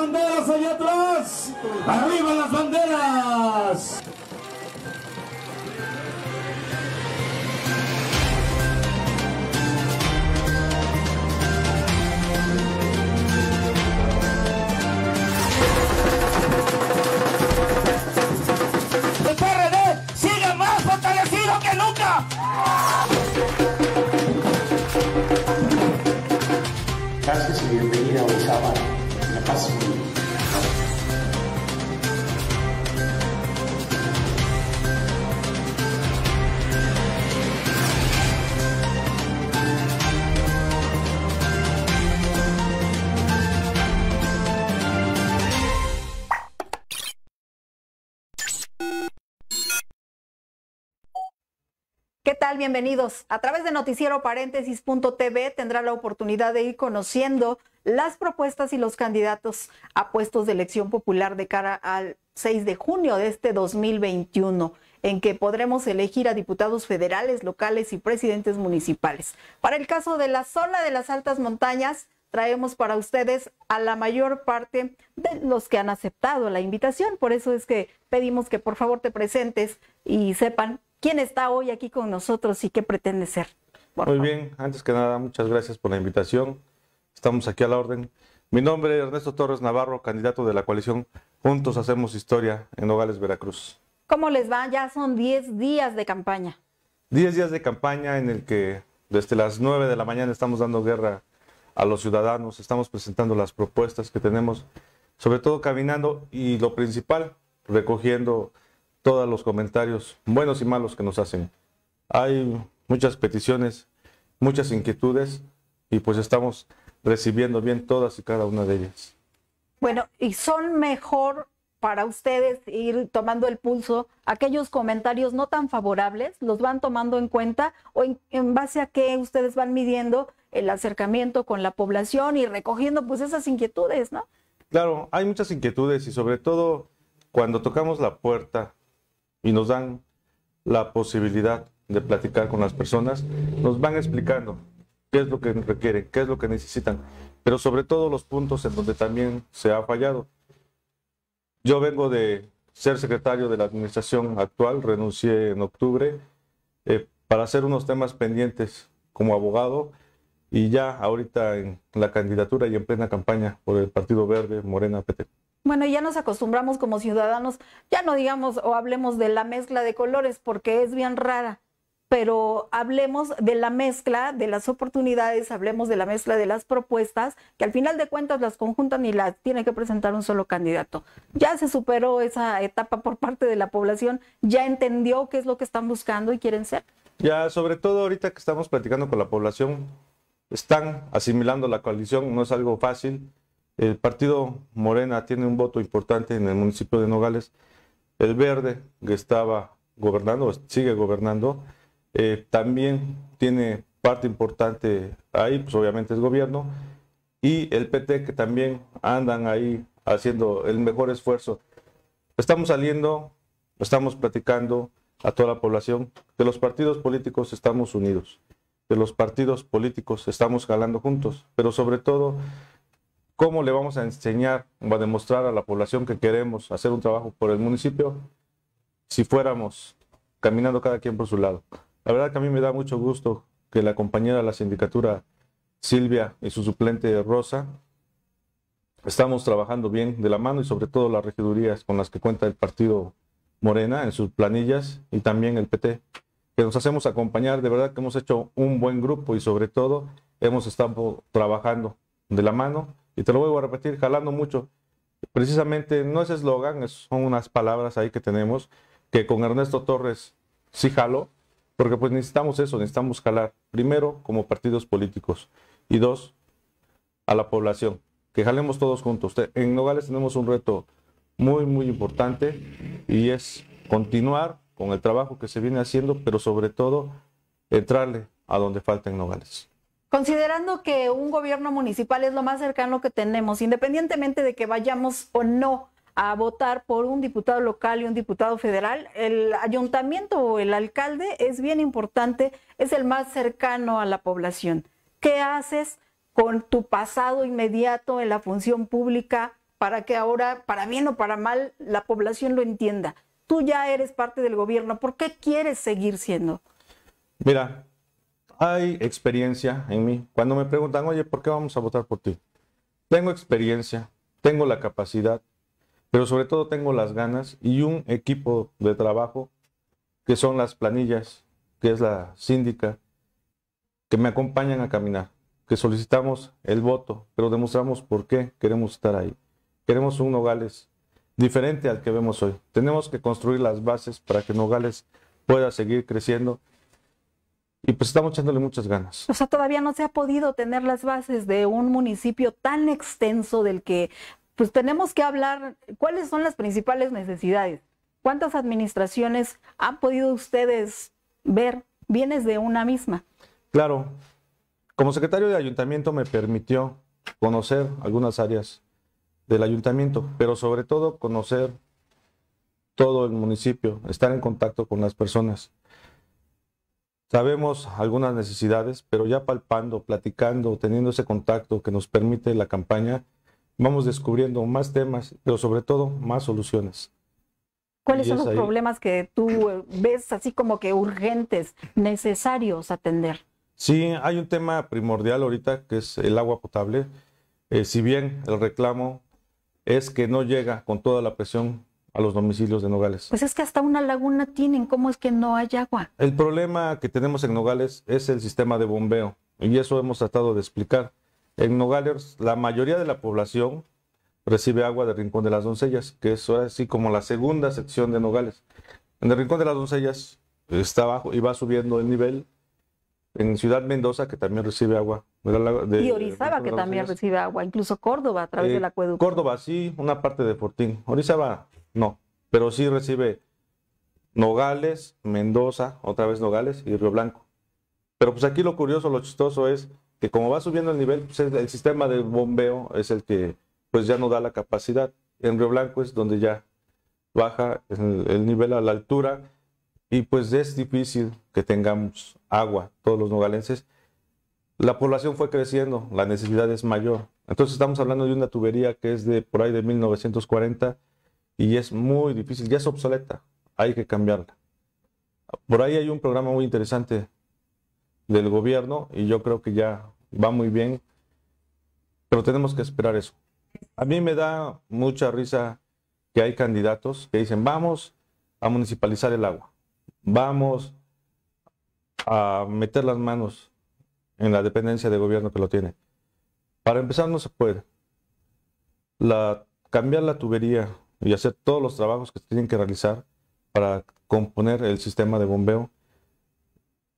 banderas allá atrás. Arriba las banderas. Bienvenidos. A través de noticiero paréntesis.tv tendrá la oportunidad de ir conociendo las propuestas y los candidatos a puestos de elección popular de cara al 6 de junio de este 2021, en que podremos elegir a diputados federales, locales y presidentes municipales. Para el caso de la zona de las altas montañas, traemos para ustedes a la mayor parte de los que han aceptado la invitación. Por eso es que pedimos que por favor te presentes y sepan quién está hoy aquí con nosotros y qué pretende ser. Por Muy favor. bien, antes que nada, muchas gracias por la invitación. Estamos aquí a la orden. Mi nombre es Ernesto Torres Navarro, candidato de la coalición Juntos Hacemos Historia en Nogales, Veracruz. ¿Cómo les va? Ya son 10 días de campaña. Diez días de campaña en el que desde las 9 de la mañana estamos dando guerra a los ciudadanos, estamos presentando las propuestas que tenemos, sobre todo caminando y lo principal, recogiendo todos los comentarios buenos y malos que nos hacen. Hay muchas peticiones, muchas inquietudes y pues estamos recibiendo bien todas y cada una de ellas. Bueno, y son mejor para ustedes ir tomando el pulso aquellos comentarios no tan favorables, los van tomando en cuenta o en, en base a qué ustedes van midiendo el acercamiento con la población y recogiendo pues esas inquietudes, ¿no? Claro, hay muchas inquietudes y sobre todo cuando tocamos la puerta y nos dan la posibilidad de platicar con las personas, nos van explicando qué es lo que requieren, qué es lo que necesitan, pero sobre todo los puntos en donde también se ha fallado. Yo vengo de ser secretario de la administración actual, renuncié en octubre eh, para hacer unos temas pendientes como abogado y ya ahorita en la candidatura y en plena campaña por el Partido Verde, Morena, PT. Bueno, ya nos acostumbramos como ciudadanos, ya no digamos o hablemos de la mezcla de colores porque es bien rara, pero hablemos de la mezcla de las oportunidades, hablemos de la mezcla de las propuestas, que al final de cuentas las conjuntan y las tiene que presentar un solo candidato. Ya se superó esa etapa por parte de la población, ya entendió qué es lo que están buscando y quieren ser. Ya, sobre todo ahorita que estamos platicando con la población, están asimilando la coalición, no es algo fácil. El partido Morena tiene un voto importante en el municipio de Nogales. El Verde, que estaba gobernando, sigue gobernando, eh, también tiene parte importante ahí, pues obviamente es gobierno. Y el PT, que también andan ahí haciendo el mejor esfuerzo. Estamos saliendo, estamos platicando a toda la población. De los partidos políticos estamos unidos de los partidos políticos estamos jalando juntos, pero sobre todo, ¿cómo le vamos a enseñar o a demostrar a la población que queremos hacer un trabajo por el municipio si fuéramos caminando cada quien por su lado? La verdad que a mí me da mucho gusto que la compañera de la sindicatura Silvia y su suplente Rosa estamos trabajando bien de la mano y sobre todo las regidurías con las que cuenta el partido Morena en sus planillas y también el PT que nos hacemos acompañar, de verdad que hemos hecho un buen grupo y sobre todo hemos estado trabajando de la mano y te lo vuelvo a repetir, jalando mucho. Precisamente no es eslogan, son unas palabras ahí que tenemos que con Ernesto Torres sí jalo, porque pues necesitamos eso, necesitamos jalar, primero como partidos políticos y dos, a la población, que jalemos todos juntos. En Nogales tenemos un reto muy, muy importante y es continuar con el trabajo que se viene haciendo, pero sobre todo entrarle a donde falta en Nogales. Considerando que un gobierno municipal es lo más cercano que tenemos, independientemente de que vayamos o no a votar por un diputado local y un diputado federal, el ayuntamiento o el alcalde es bien importante, es el más cercano a la población. ¿Qué haces con tu pasado inmediato en la función pública para que ahora, para bien o para mal, la población lo entienda. Tú ya eres parte del gobierno, ¿por qué quieres seguir siendo? Mira, hay experiencia en mí. Cuando me preguntan, oye, ¿por qué vamos a votar por ti? Tengo experiencia, tengo la capacidad, pero sobre todo tengo las ganas y un equipo de trabajo que son las planillas, que es la síndica, que me acompañan a caminar, que solicitamos el voto, pero demostramos por qué queremos estar ahí. Queremos un Nogales diferente al que vemos hoy. Tenemos que construir las bases para que Nogales pueda seguir creciendo y pues estamos echándole muchas ganas. O sea, todavía no se ha podido tener las bases de un municipio tan extenso del que pues tenemos que hablar cuáles son las principales necesidades. ¿Cuántas administraciones han podido ustedes ver? Vienes de una misma. Claro, como secretario de ayuntamiento me permitió conocer algunas áreas del ayuntamiento, pero sobre todo conocer todo el municipio, estar en contacto con las personas. Sabemos algunas necesidades, pero ya palpando, platicando, teniendo ese contacto que nos permite la campaña, vamos descubriendo más temas, pero sobre todo más soluciones. ¿Cuáles son los problemas que tú eh, ves así como que urgentes, necesarios atender? Sí, hay un tema primordial ahorita que es el agua potable. Eh, si bien el reclamo es que no llega con toda la presión a los domicilios de Nogales. Pues es que hasta una laguna tienen, ¿cómo es que no hay agua? El problema que tenemos en Nogales es el sistema de bombeo y eso hemos tratado de explicar. En Nogales la mayoría de la población recibe agua del Rincón de las Doncellas, que es así como la segunda sección de Nogales. En el Rincón de las Doncellas está abajo y va subiendo el nivel. En Ciudad Mendoza, que también recibe agua. De, y Orizaba, que también recibe agua. Incluso Córdoba, a través del acueducto. Córdoba, sí, una parte de Fortín. Orizaba, no. Pero sí recibe Nogales, Mendoza, otra vez Nogales y Río Blanco. Pero pues aquí lo curioso, lo chistoso es que como va subiendo el nivel, pues el sistema de bombeo es el que pues ya no da la capacidad. En Río Blanco es donde ya baja el, nivel a la altura y pues es difícil que tengamos agua, todos los nogalenses. La población fue creciendo, la necesidad es mayor. Entonces estamos hablando de una tubería que es de por ahí de 1940 y es muy difícil, ya es obsoleta, hay que cambiarla. Por ahí hay un programa muy interesante del gobierno y yo creo que ya va muy bien, pero tenemos que esperar eso. A mí me da mucha risa que hay candidatos que dicen, vamos a municipalizar el agua, vamos a meter las manos en la dependencia de gobierno que lo tiene. Para empezar no se puede. Cambiar la tubería y hacer todos los trabajos que se tienen que realizar para componer el sistema de bombeo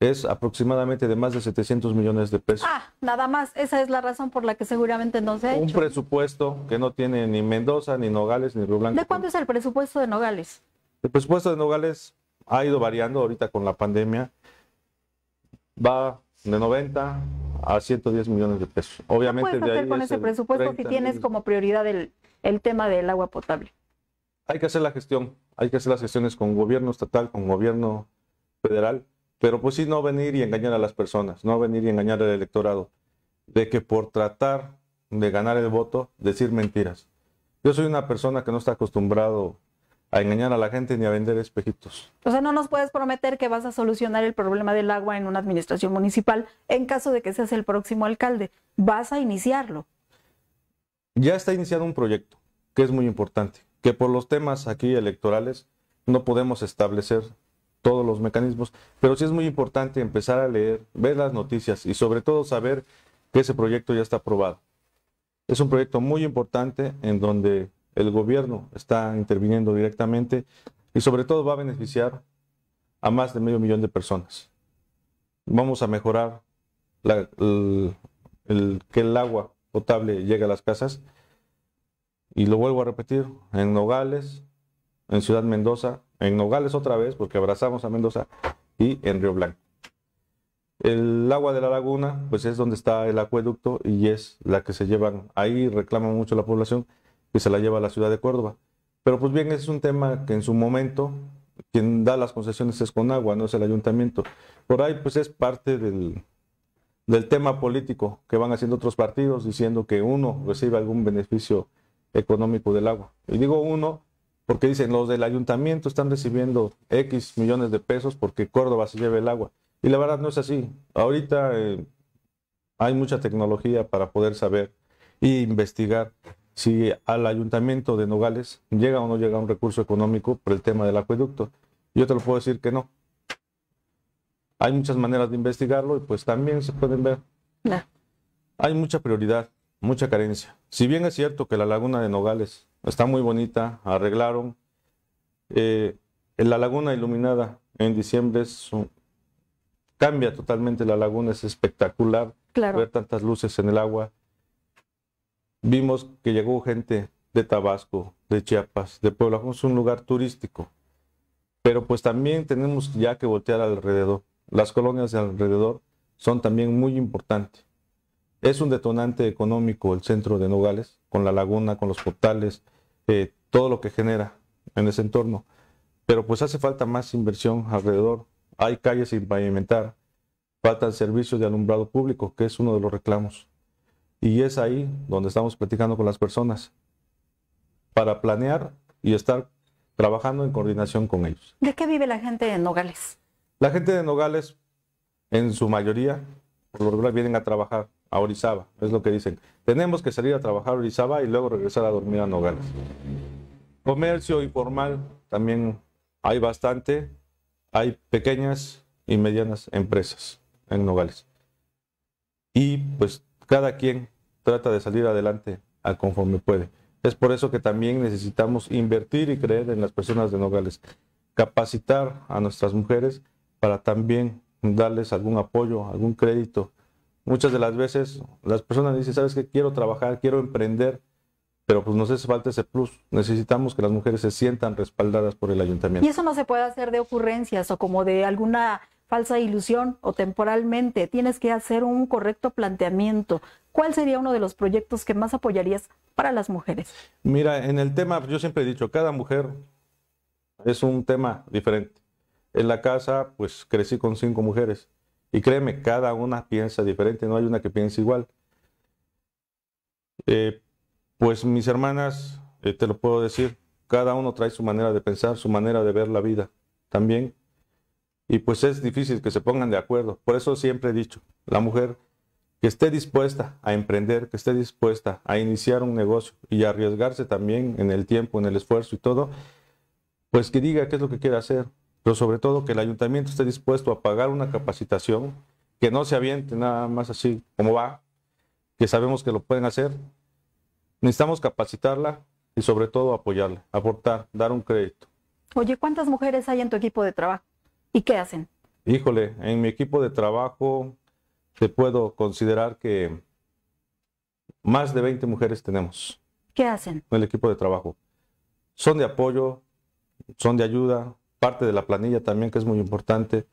es aproximadamente de más de 700 millones de pesos. Ah, nada más. Esa es la razón por la que seguramente no se ha Un presupuesto que no tiene ni Mendoza, ni Nogales, ni Río Blanco. ¿De cuánto es el presupuesto de Nogales? El presupuesto de Nogales ha ido variando ahorita con la pandemia. Va de 90 a 110 millones de pesos. Obviamente ¿Qué puedes hacer con ese presupuesto si tienes como prioridad el, el tema del agua potable? Hay que hacer la gestión. Hay que hacer las gestiones con gobierno estatal, con gobierno federal pero pues sí, no venir y engañar a las personas, no venir y engañar al electorado, de que por tratar de ganar el voto, decir mentiras. Yo soy una persona que no está acostumbrado a engañar a la gente ni a vender espejitos. O sea, no nos puedes prometer que vas a solucionar el problema del agua en una administración municipal en caso de que seas el próximo alcalde. Vas a iniciarlo. Ya está iniciado un proyecto que es muy importante, que por los temas aquí electorales no podemos establecer todos los mecanismos, pero sí es muy importante empezar a leer, ver las noticias y sobre todo saber que ese proyecto ya está aprobado. Es un proyecto muy importante en donde el gobierno está interviniendo directamente y sobre todo va a beneficiar a más de medio millón de personas. Vamos a mejorar que el agua potable llegue a las casas y lo vuelvo a repetir, en Nogales, en Ciudad Mendoza, en Nogales otra vez, porque abrazamos a Mendoza, y en Río Blanco. El agua de la laguna, pues es donde está el acueducto y es la que se llevan, ahí reclama mucho la población, que se la lleva a la ciudad de Córdoba. Pero pues bien, ese es un tema que en su momento quien da las concesiones es con agua, no es el ayuntamiento. Por ahí pues es parte del, del tema político que van haciendo otros partidos diciendo que uno recibe algún beneficio económico del agua. Y digo uno porque dicen los del ayuntamiento están recibiendo X millones de pesos porque Córdoba se lleva el agua. Y la verdad no es así. Ahorita eh, hay mucha tecnología para poder saber e investigar si al ayuntamiento de Nogales llega o no llega un recurso económico por el tema del acueducto. Yo te lo puedo decir que no. Hay muchas maneras de investigarlo y pues también se pueden ver. Hay mucha prioridad, mucha carencia. Si bien es cierto que la laguna de Nogales está muy bonita, arreglaron, eh, la laguna iluminada en diciembre cambia totalmente la laguna, es espectacular ver tantas luces en el agua. Vimos que llegó gente de Tabasco, de Chiapas, de Puebla, es un lugar turístico. Pero pues también tenemos ya que voltear alrededor. Las colonias de alrededor son también muy importantes. Es un detonante económico el centro de Nogales, con la laguna, con los portales, eh, todo lo que genera en ese entorno. Pero pues hace falta más inversión alrededor. Hay calles sin pavimentar, faltan servicios de alumbrado público, que es uno de los reclamos. Y es ahí donde estamos platicando con las personas para planear y estar trabajando en coordinación con ellos. ¿De qué vive la gente de Nogales? La gente de Nogales, en su mayoría, por lo regular vienen a trabajar a Orizaba, es lo que dicen. Tenemos que salir a trabajar a Orizaba y luego regresar a dormir a Nogales. Comercio informal también hay bastante. Hay pequeñas y medianas empresas en Nogales. Y pues cada quien trata de salir adelante a conforme puede. Es por eso que también necesitamos invertir y creer en las personas de Nogales, capacitar a nuestras mujeres para también darles algún apoyo, algún crédito. Muchas de las veces las personas dicen, sabes que quiero trabajar, quiero emprender, pero pues nos hace falta ese plus. Necesitamos que las mujeres se sientan respaldadas por el ayuntamiento. Y eso no se puede hacer de ocurrencias o como de alguna falsa ilusión o temporalmente. Tienes que hacer un correcto planteamiento. ¿Cuál sería uno de los proyectos que más apoyarías para las mujeres? Mira, en el tema, yo siempre he dicho, cada mujer es un tema diferente. En la casa, pues crecí con cinco mujeres. Y créeme, cada una piensa diferente, no hay una que piense igual. Eh, pues mis hermanas, eh, te lo puedo decir, cada uno trae su manera de pensar, su manera de ver la vida también y pues es difícil que se pongan de acuerdo. Por eso siempre he dicho, la mujer que esté dispuesta a emprender, que esté dispuesta a iniciar un negocio y arriesgarse también en el tiempo, en el esfuerzo y todo, pues que diga qué es lo que quiere hacer, pero sobre todo que el ayuntamiento esté dispuesto a pagar una capacitación, que no se aviente nada más así como va, que sabemos que lo pueden hacer. Necesitamos capacitarla y sobre todo apoyarla, aportar, dar un crédito. Oye, ¿cuántas mujeres hay en tu equipo de trabajo? ¿Y qué hacen? Híjole, en mi equipo de trabajo te puedo considerar que más de 20 mujeres tenemos. ¿Qué hacen? En el equipo de trabajo. Son de apoyo, son de ayuda, parte de la planilla también, que es muy importante.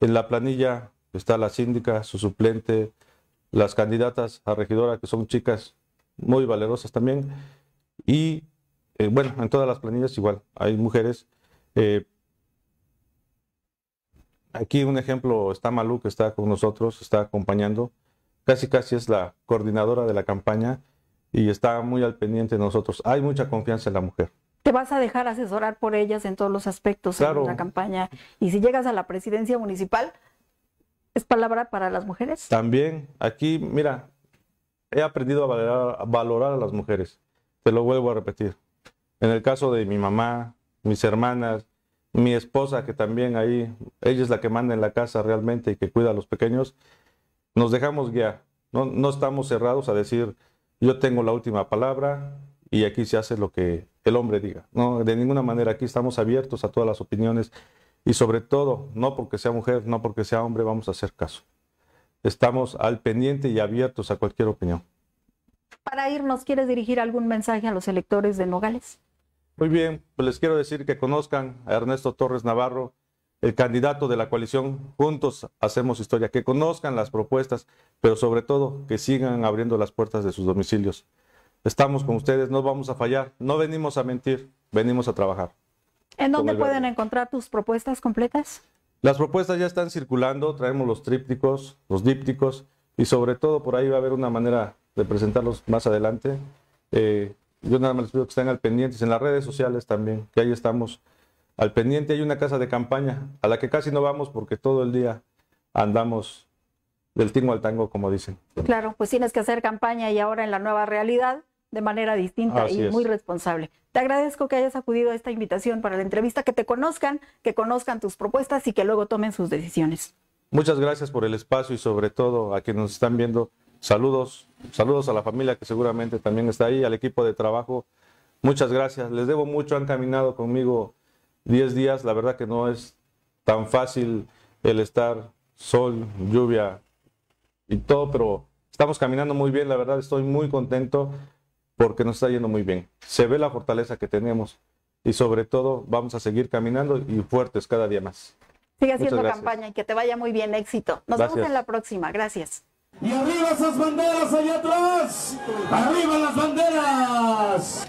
En la planilla está la síndica, su suplente, las candidatas a regidora, que son chicas muy valerosas también. Y eh, bueno, en todas las planillas igual, hay mujeres. Eh, Aquí un ejemplo está Malú, que está con nosotros, está acompañando. Casi, casi es la coordinadora de la campaña y está muy al pendiente de nosotros. Hay mucha confianza en la mujer. Te vas a dejar asesorar por ellas en todos los aspectos de la campaña. Y si llegas a la presidencia municipal, ¿es palabra para las mujeres? También, aquí, mira, he aprendido a valorar, a valorar a las mujeres. Te lo vuelvo a repetir. En el caso de mi mamá, mis hermanas, mi esposa, que también ahí, ella es la que manda en la casa realmente y que cuida a los pequeños, nos dejamos guiar. No, no estamos cerrados a decir, yo tengo la última palabra y aquí se hace lo que el hombre diga. No, de ninguna manera aquí estamos abiertos a todas las opiniones y sobre todo, no porque sea mujer, no porque sea hombre, vamos a hacer caso. Estamos al pendiente y abiertos a cualquier opinión. Para irnos, ¿quieres dirigir algún mensaje a los electores de Nogales? Muy bien, pues les quiero decir que conozcan a Ernesto Torres Navarro, el candidato de la coalición Juntos Hacemos Historia, que conozcan las propuestas, pero sobre todo que sigan abriendo las puertas de sus domicilios. Estamos con ustedes, no vamos a fallar, no venimos a mentir, venimos a trabajar. ¿En dónde pueden encontrar tus propuestas completas? Las propuestas ya están circulando, traemos los trípticos, los dípticos y sobre todo por ahí va a haber una manera de presentarlos más adelante. Eh, Yo nada más les pido que estén al pendientes en las redes sociales también, que ahí estamos al pendiente. Hay una casa de campaña a la que casi no vamos porque todo el día andamos del tingo al tango, como dicen. Claro, pues tienes que hacer campaña y ahora en la nueva realidad de manera distinta Así y es. muy responsable. Te agradezco que hayas acudido a esta invitación para la entrevista, que te conozcan, que conozcan tus propuestas y que luego tomen sus decisiones. Muchas gracias por el espacio y sobre todo a quienes nos están viendo. Saludos, saludos a la familia que seguramente también está ahí, al equipo de trabajo. Muchas gracias. Les debo mucho, han caminado conmigo 10 días. La verdad que no es tan fácil el estar sol, lluvia y todo, pero estamos caminando muy bien. La verdad estoy muy contento porque nos está yendo muy bien. Se ve la fortaleza que tenemos y sobre todo vamos a seguir caminando y fuertes cada día más. Sigue haciendo campaña y que te vaya muy bien, éxito. Nos vemos Gracias. en la próxima. Gracias. Y arriba esas banderas allá atrás. Arriba las banderas.